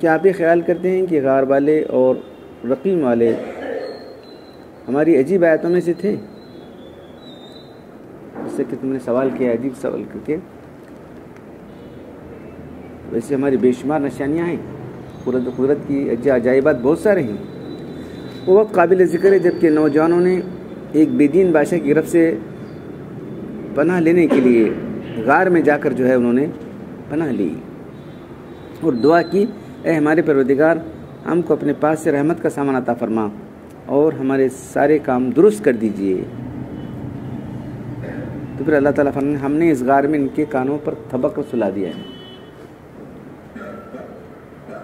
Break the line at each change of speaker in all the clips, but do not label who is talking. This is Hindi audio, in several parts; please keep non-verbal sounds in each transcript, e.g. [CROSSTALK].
क्या आप ये ख्याल करते हैं कि गार वाले और रकीम वाले हमारी अजीब आयतों में से थे जिससे कि तुमने सवाल किया अजीब सवाल करके वैसे हमारी बेशुमार निशानियाँ हैं। कुदरत कुदरत की अजाइबात बहुत सारे हैं। वो वक्त काबिल ज़िक्र है जबकि नौजवानों ने एक बेदीन बादशाह की गिरफ्त से पनाह लेने के लिए गार में जाकर जो है उन्होंने पनाह ली। और दुआ की, ए हमारे परवदिगार हमको अपने पास से रहमत का सामान अता फरमा और हमारे सारे काम दुरुस्त कर दीजिए। तो फिर अल्लाह ताला फरमाने हमने इस गार में इनके कानों पर थबक सुला दिया है।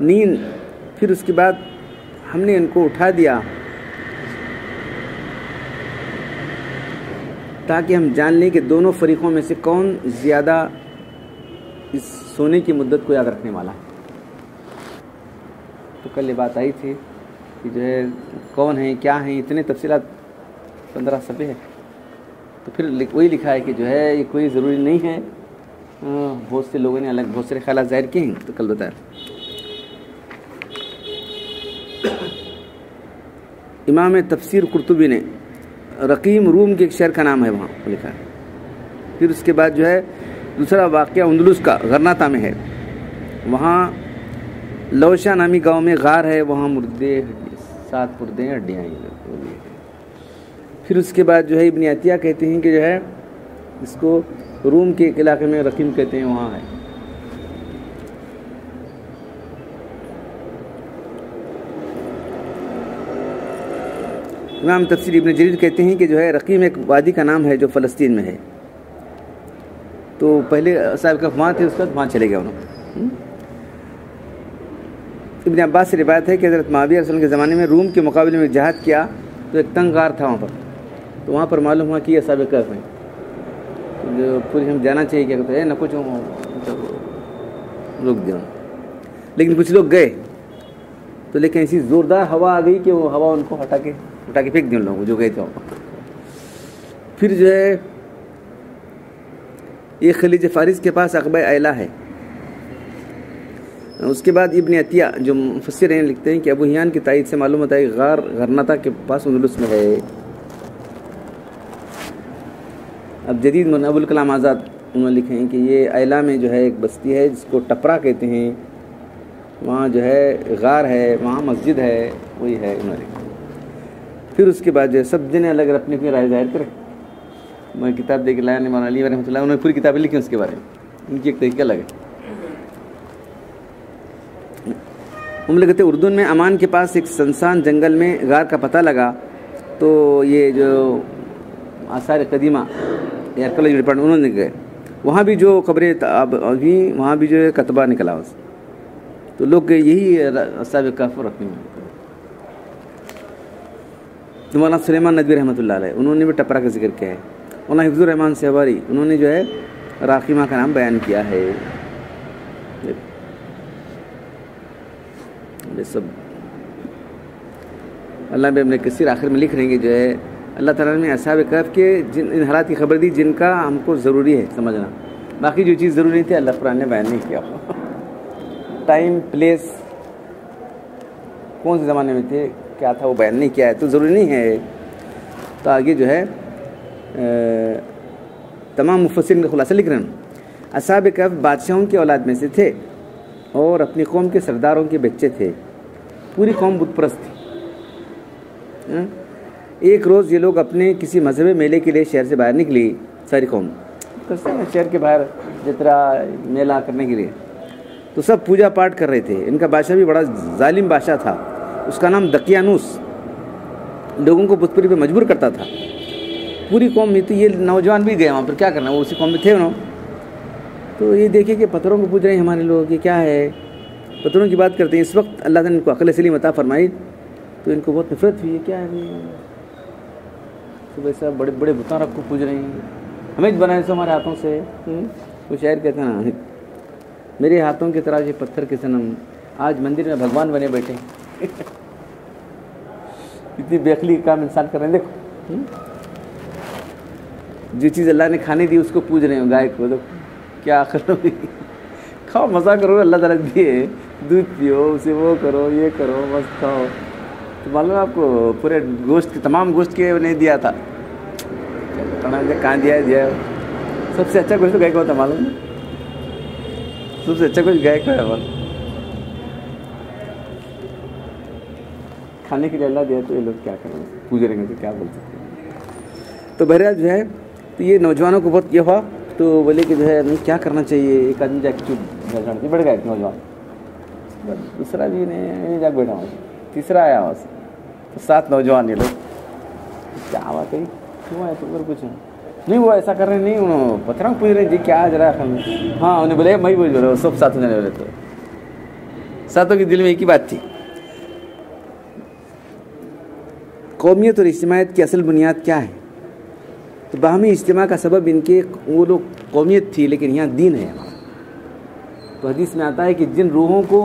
नींद, फिर उसके बाद हमने इनको उठा दिया ताकि हम जान लें कि दोनों फरीकों में से कौन ज़्यादा इस सोने की मुद्दत को याद रखने वाला है। तो कल ये बात आई थी कि जो है, कौन है, क्या है, इतने तफसीलात पंद्रह सफ़े है। तो फिर वही लिखा है कि जो है, ये कोई ज़रूरी नहीं है। बहुत से लोगों ने अलग, बहुत सारे ख्याल ज़ाहिर किए हैं तो कल बताया इमाम तफसीर कुरतुबी ने रकीम रूम के एक शहर का नाम है वहाँ लिखा। है फिर उसके बाद जो है, दूसरा वाक़ उंदलुस का, गरनाता में है। वहाँ लौशा नामी गाँव में गार है, वहाँ मुर्दे सात मुर्दे हड्डियाँ फिर उसके बाद जो है, इबन अतिया कहते हैं कि जो है, इसको रूम के एक इलाके में रकीम कहते हैं, वहाँ है। इमाम तफसीर इबन जरीर कहते हैं कि जो है, रकीम एक वादी का नाम है जो फ़लस्तीन में है। तो पहले साहब का वहाँ थे, उसके बाद वहाँ चले गए उन्होंने। इबन अब्बास से रिवायत है कि हज़रत माविया के ज़माने में रूम के मुकाबले में जहाद किया तो एक तंग गार था वहाँ पर। तो वहाँ पर मालूम हुआ कि यह सब कफ है। तो जो पूरी हम जाना चाहिए क्या कहते हैं ना कुछ रुक जाओ लेकिन कुछ लोग गए तो लेकिन ऐसी ज़ोरदार हवा आ गई कि वो हवा उनको हटा के उठा के फेंक दी उन लोगों को, जो गए थे फिर जो है, ये खलीज फारिस के पास अकबर अला है। उसके बाद इब्न अतिया, जो मुफसर हैं, लिखते हैं कि अबू हियान की तायद से मालूम होता है गार गरनाता के पास उंदलुस में है अब जदीद मन अबुल कलाम आज़ाद, उन्होंने लिखे हैं कि ये अला में जो है एक बस्ती है, जिसको टपरा कहते हैं। वहाँ जो है, गार है, वहाँ मस्जिद है, वही है उन्होंने फिर उसके बाद जो है, सब जने अलग अपनी अपनी राय ज़ाहिर करें। मैं किताब देख लाया ने अली रहमत उन्होंने पूरी किताबें लिखी उसके बारे में। उनकी एक तरीका अलग है। उम्र कहते उर्दू में अमान के पास एक संसान जंगल में गार का पता लगा तो ये जो आसार कदीमा आर्कोलॉजी डिपार्टमेंट उन्होंने गए। वहाँ भी जो खबरें अब अभी वहाँ भी जो है, कतबा निकला उस। तो लोग यही असाब काफ रखने में। तो मौलाना सलेमान नदवी रहमत उन्होंने भी टपरा का ज़िक्र किया है। मौलाना हिफ्ज़ुररहमान सहवारी उन्होंने जो है राखिमा का नाम बयान किया है। ये सब अल्लाह भी अपने किसी आखिर में लिख रहे हैं जो है अल्लाह ताला ने असाब कफ के जिन, इन हालात की खबर दी जिनका हमको ज़रूरी है, समझना। बाकी जो चीज़ ज़रूरी थी, अल्लाह कुरान ने बयान नहीं किया। [LAUGHS] टाइम प्लेस कौन से ज़माने में थे? क्या था, वो बयान नहीं किया है तो ज़रूरी नहीं है तो आगे जो है तमाम मुफसरिन का खुलासा लिख रहे हैं असाब कफ बादशाहों के औलाद में से थे और अपनी कौम के सरदारों के बच्चे थे। पूरी कौम बुतप्रस्त थी। एक रोज़ ये लोग अपने किसी मजहबी मेले के लिए शहर से बाहर निकली, सारी कौम। हैं शहर के बाहर जितना मेला करने के लिए। तो सब पूजा पाठ कर रहे थे। इनका बादशाह भी बड़ा जालिम बादशाह था। उसका नाम दकियानुस। लोगों को बुतपुरी पे मजबूर करता था। पूरी कौम में तो ये नौजवान भी गए वहाँ पर क्या करना वो उसी कौम में थे उन्होंने तो ये देखिए कि पत्थरों को पूछ रहे हैं हमारे लोग ये क्या है? पत्थरों की बात करते हैं इस वक्त अल्लाह ने इनको अकल सलीम अता फरमाई तो इनको बहुत नफरत हुई है क्या है सुबह साहब बड़े बड़े बुता रख को पूछ रहे हैं। हमें बनाए से हमारे हाथों से। हम्म? वो शायर कहते हैं ना मेरे हाथों की तरह ये पत्थर के सनम आज मंदिर में भगवान बने बैठे [LAUGHS] इतनी बेखली काम इंसान कर रहे हैं देखो। हम्म? जो चीज़ अल्लाह ने खाने दी उसको पूज रहे हो गाय को देखो क्या करो। खाओ मज़ा करो अल्लाह तला दिए। दूध पियो उसे वो करो ये करो मस्त खाओ। तो मालूम है आपको पूरे गोश्त के तमाम गोश्त के उन्हें दिया था। कहाँ दिया है दिया सबसे अच्छा गोश्त तो गाय का होता मालूम सबसे अच्छा गोश्त गाय का है मालूम खाने के लिए अल्लाह दिया तो ये लोग क्या करेंगे? पूज रहे तो क्या बोल सकते तो बहरहाल जो है तो ये नौजवानों को बहुत ये हुआ तो बोले कि जो है, नहीं, क्या करना चाहिए? एक आदमी जाके चुप बढ़ गया नौजवान। दूसरा भी नहीं जाके बैठा वहाँ तीसरा आया वहाँ से तो सात नौजवान ये लोग। क्या बात है? क्यों आए तुम कुछ नहीं, वो ऐसा कर रहे नहीं, उन्होंने पत्थर पूछ रहे जी, क्या जरा हाँ उन्हें बोले मैं बोल रहा सब साथ जाने वाले तो सातों के दिल में एक ही बात थी। कौमियत और इज्तमायत की असल बुनियाद क्या है? तो बाहमी इज्तम का सबब इनके, वो लोग कौमियत थी, लेकिन यहाँ दीन है तो हदीस में आता है कि जिन रूहों को,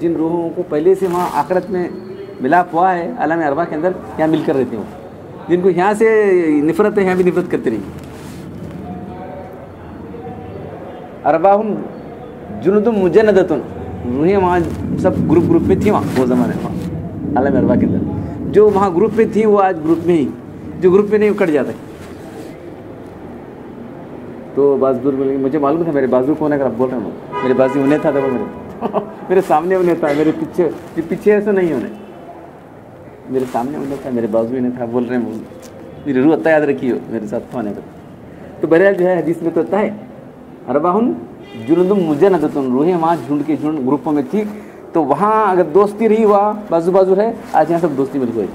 जिन रूहों को पहले से वहाँ आखरत में मिलाप हुआ है आलम अरबा के अंदर यहाँ मिलकर रहते हो जिनको यहाँ से नफरत है यहाँ भी नफरत करते रही। अरबाहुम जुनुदुम मुजनदतुन रूहें वहाँ सब ग्रुप ग्रुप में थी वहाँ, वो ज़माने वहाँ आलम अरबा के अंदर। जो वहाँ ग्रुप में थी, वो आज ग्रुप में ही। जो ग्रुप में नहीं, वो कट जाता है। तो बाजदूर बोले, मुझे मालूम था, मेरे बाजू कौन है? अगर आप बोल रहे हो, मेरे बाजू उन्हें था तो मेरे [LAUGHS] मेरे सामने उन्हें था, मेरे पीछे, ये पीछे ऐसा नहीं उन्हें मेरे सामने उन्हें था, मेरे बाजू इन्हें था, बोल रहे हैं मेरी रूह अत्ता याद रखी हो मेरे साथ फ़ोन है तो तो बहरहाल जो है, हदीस में तो अत्ता है, अरबाहुन जुनुदुम मुझे न तुम रूहें वहाँ झुंड के झुंड ग्रुपों में थी। तो वहाँ अगर दोस्ती रही हुआ बाजू बाजू है आज यहाँ सब दोस्ती मिल गई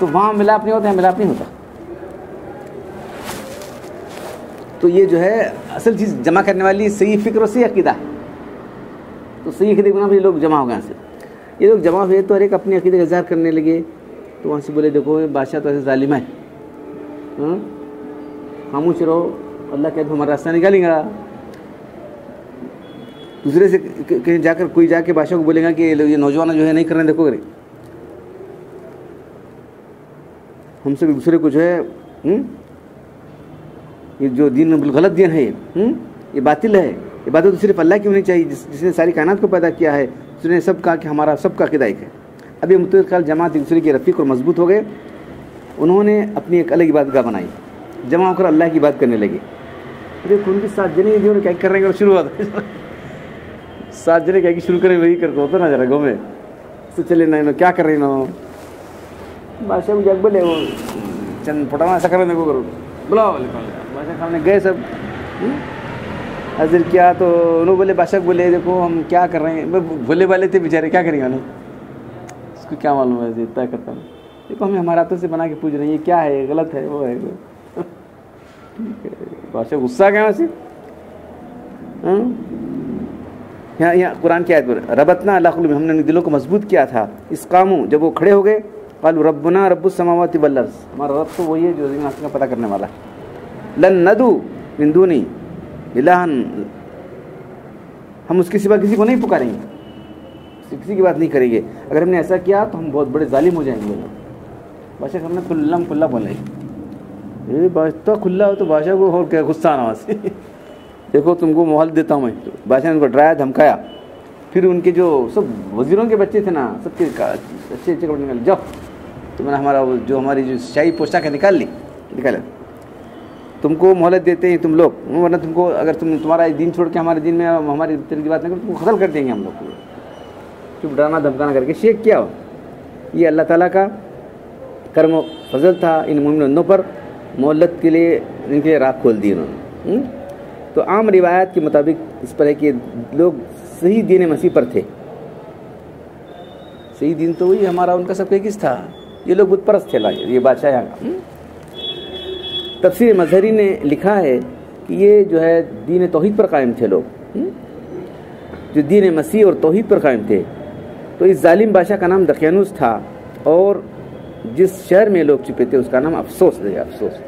तो वहाँ मिलाप नहीं होता है मिलाप नहीं होता। तो ये जो है, असल चीज़ जमा करने वाली सही फ़िक्र और सही अकीदा। तो सही अकीदे के ये लोग जमा हो गए यहाँ से। ये लोग जमा हुए तो हर एक अपने अकीदे का इजहार करने लगे। तो वहाँ से बोले, देखो बादशाह तो ऐसे ालिम है। हाँ? खामोश रहो, अल्लाह कहते हमारा रास्ता निकालेंगे। दूसरे से कहीं जाकर कोई जाके बादशाह को बोलेगा कि ये नौजवान जो है नहीं कर रहे देखो करे हमसे दूसरे को जो है हुँ? हम्म? ये जो दिन बिल्कुल गलत दिन है हुँ? ये बातिल है ये बात तो सिर्फ़ अल्लाह की होनी चाहिए जिस, जिसने सारी कायनात को पैदा किया है उसने सब कहा कि हमारा सबका किदायक है अभी मुतल जमात एक दूसरे के रफ़ीक और मज़बूत हो गए उन्होंने अपनी एक अलग इबादत बनाई जमा होकर अल्लाह की बात करने लगे अरे उनके साथ जने क्या कर रहे हैं शुरू हुआ सात जने क्या शुरू करें वही करते होता ना जरा गाँव में तो चले ना क्या कर रहे ना बादशाह जग बोले वो चंद फटाना ऐसा कर को करो। बुलाओ। बादशाह सामने गए सब। हम्म? हाजिर किया तो उन्होंने बोले बादशाह बोले देखो हम क्या कर रहे हैं। भोले वाले थे बेचारे क्या करेंगे उन्हें? उसको क्या मालूम है इतना करता हूँ। देखो हमें हमारे हाथों से बना के पूछ रहे हैं ये क्या है गलत है वो है बादशाह गुस्सा गया वैसे। हम्म? यहाँ यहाँ कुरान की आयत पर, रबतना अल्लाह हमने दिलों को मज़बूत किया था, इस कामों, जब वो खड़े हो गए, कल रबना रबुसमावती बल्लर्स हमारा रब तो वही है जो ज़मीन का पता करने वाला लन नदू बिंदुनी इलाहन, हम उसके सिवा किसी को नहीं पुकारेंगे किसी की बात नहीं करेंगे। अगर हमने ऐसा किया तो हम बहुत बड़े जालिम हो जाएँगे। बादशाह हमने खुल्लम खुल्ला बोला ये बादशाह खुल्ला हो तो बादशाह को और क्या, गुस्सा आना [LAUGHS] देखो तुमको मोहल देता हूँ मैं। बादशाह ने उनको डराया, धमकाया। फिर उनके जो सब वजीरों के बच्चे थे ना, सबके अच्छे अच्छे कपड़े निकाले। जाओ। तो मैंने हमारा जो हमारी जो शाही पोशाक है, निकाल ली। निकाला। तुमको मोहलत देते हैं तुम लोग। वरना तुमको अगर तुम तुम्हारा दिन छोड़ के हमारे दिन में हमारी तेरे की बात नहीं करो, तुमको खतल कर देंगे हम लोग को चुप डराना, धमकाना करके शेख क्या हो ये अल्लाह ताला का कर्म फजल था इन मुमिनों पर। मोहलत के लिए इनके लिए राख खोल दी उन्होंने। हम्म? तो आम रिवायत के मुताबिक इस पर है कि लोग सही दीन मसीह पर थे। सही दिन तो वही हमारा, उनका सब किस था ये लोग बुत परस्त थे ये बादशाह यहाँ का। हम्म? तफसीर मजहरी ने लिखा है कि ये जो है दीन तोहहीद पर कायम थे लोग। हम्म? जो दीन मसीह और तोहहीद पर कायम थे। तो इस जालिम बादशाह का नाम दकियानुस था और जिस शहर में लोग छिपे थे उसका नाम अफसोस है, अफसोस।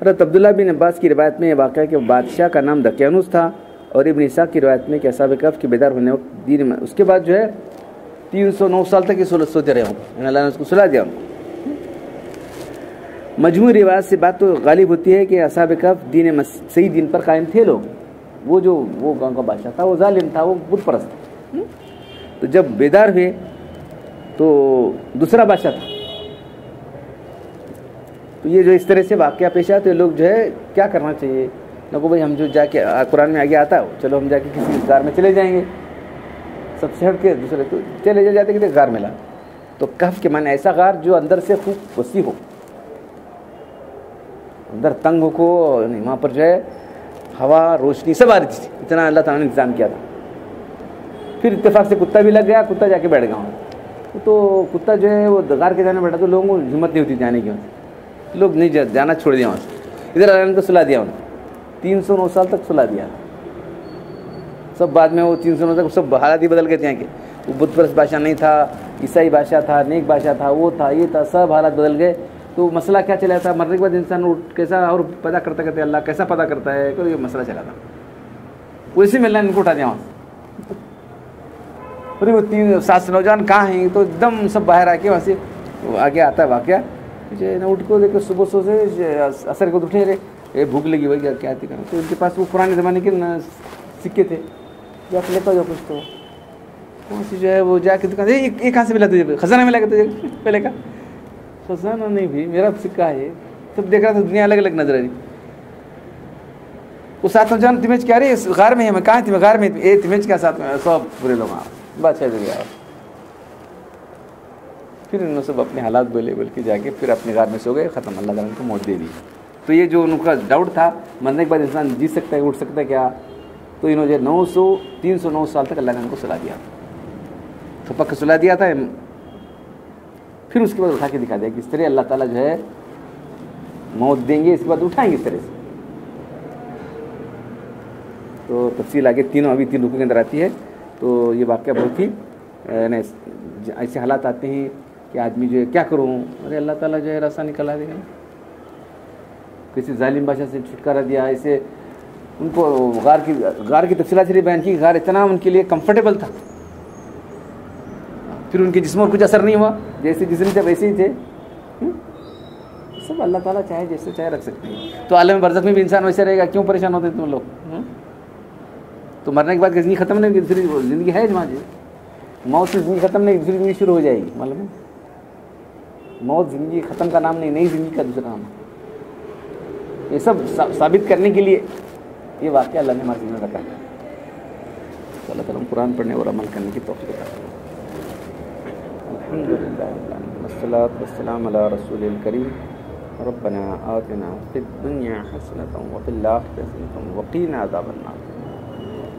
हज़रत अब्दुल्ला बिन अब्बास की रिवायत में यह वाक़ है कि बादशाह का नाम दकियानुस था और इबन ईसा की रिवायत में कि असाब कफ के बेदार होने वक्त दीन में उसके बाद जो है तीन सौ नौ साल तक ये सोलह सोते रहे अल्लाह ने उसको सुला दिया उनको मजमू रिवाज से बात तो गालिब होती है कि असाब कफ दीन सही दिन पर कायम थे लोग। वो जो वो गाँव का बादशाह था, वो जालिम था, वो बुत परस्त। था? तो जब बेदार हुए तो दूसरा बादशाह था। तो ये जो इस तरह से वाक्य पेश आते लोग जो है, क्या करना चाहिए? को भाई, हम जो जाके कुरान में आगे आता है, चलो हम जाके किसी कार में चले जाएँगे। सबसे हट के दूसरे तो चले जा, जाते कि गार मिला तो कफ के माने ऐसा गार जो अंदर से खूब वसी हो। अंदर तंग हो को वहाँ पर जो है, हवा, रोशनी, सब आ रही थी। इतना अल्लाह ताला ने इंतज़ाम किया था। फिर इतफाक से कुत्ता भी लग गया, कुत्ता जाके बैठ गया तो कुत्ता जो है, वो गार के जाने बैठा तो लोगों को हिम्मत नहीं होती जाने की लोग नहीं जाना छोड़ दिया वहाँ से। इधर अल्लाह ने तो सुला दिया उन्हें तीन सौ नौ साल तक सुला दिया। सब बाद में वो तीन सौ नौ तक सब हालात ही बदल गए थे यहाँ के। वो बुद्ध भाषा नहीं था, ईसाई भाषा था नेक भाषा था, वो था, ये था, सब हालात बदल गए। तो मसला क्या चला था? मरने के बाद इंसान कैसा और पैदा करता करते अल्लाह, कैसा पता करता है? ये मसला चला था। वैसे में अल्लाह इनको उठा दिया वहाँ अरे वो तीन सात नौजवान कहाँ हैं? तो एकदम सब बाहर आके वहाँ से आगे आता है वाक्य। ना उठ को देखो सुबह सो से असर को उठे रहे ये भूख लगी भाई क्या क्या करना तो उनके पास वो पुराने ज़माने के सिक्के थे। जाके लेता जो कुछ तो। कौन सी जो है वो जाके दुकान एक कहाँ से मिला तुझे खजाना मिला तुझे पहले का? खजाना नहीं भी मेरा सिक्का है। सब देख रहा था दुनिया अलग अलग नज़र आ रही। वो साथ में जान तिमेज क्या रही गार में है मैं कहाँ थी मैं गार में? ए तिमेज क्या साथ में? सब बुरे लोग हाँ। जो गया फिर इन्होंने सब अपने हालात बोले, बोल के जाके फिर अपने घर में सो गए, ख़त्म। अल्लाह ताला उनको मौत दे दी। तो ये जो उनका डाउट था, मरने के बाद इंसान जीत सकता है, उठ सकता है क्या? तो इन्होंने नौ सौ, तीन सौ नौ साल तक अल्लाह ने उनको सुला दिया। तो पक्का सुला दिया था फिर उसके बाद उठा के दिखा दिया कि इस तरह अल्लाह ताला जो है, मौत देंगे, इसके बाद उठाएँगे इस तरह से। तो तफसील आगे तीनों, अभी तीन रुकों के अंदर आती है। तो ये वाक्य बहुत ही ऐसे हालात आते हैं कि आदमी जो है, क्या करूँ? अरे अल्लाह ताला जो है, रास्ता निकला देगा किसी जालिम बादशाह से छुटकारा दिया ऐसे उनको गार की गार की तफसीला से बयान की, गार इतना उनके लिए कंफर्टेबल था। फिर उनके जिसम और कुछ असर नहीं हुआ। जैसे जिसम थे, वैसे ही थे। सब अल्लाह ताला चाहे, जैसे चाहे रख सकते हैं। तो आलम बरसक में भी इंसान वैसे रहेगा, क्यों परेशान होते तुम लोग? तो मरने के बाद ज़िंदगी ख़त्म नहीं दूसरी ज़िंदगी है जमा जी। मौत से ज़िंदगी ख़त्म नहीं, दूसरी ज़िंदगी शुरू हो जाएगी, मालूम है? मौत ज़िंदगी ख़त्म का नाम नहीं नई ज़िंदगी का दूसरा नाम ये सब साबित करने के लिए ये वाक्य अल्लाह ने हमारे जिम्मे रखा है तो अल्लाह ताला कुरान पढ़ने और अमल करने की तोफ़ी वसलाम रसूल करीम रब्बना आतना फिद दुनिया हसनतम वफिल आखिरति हसनतम वकीना अज़ाबन्नार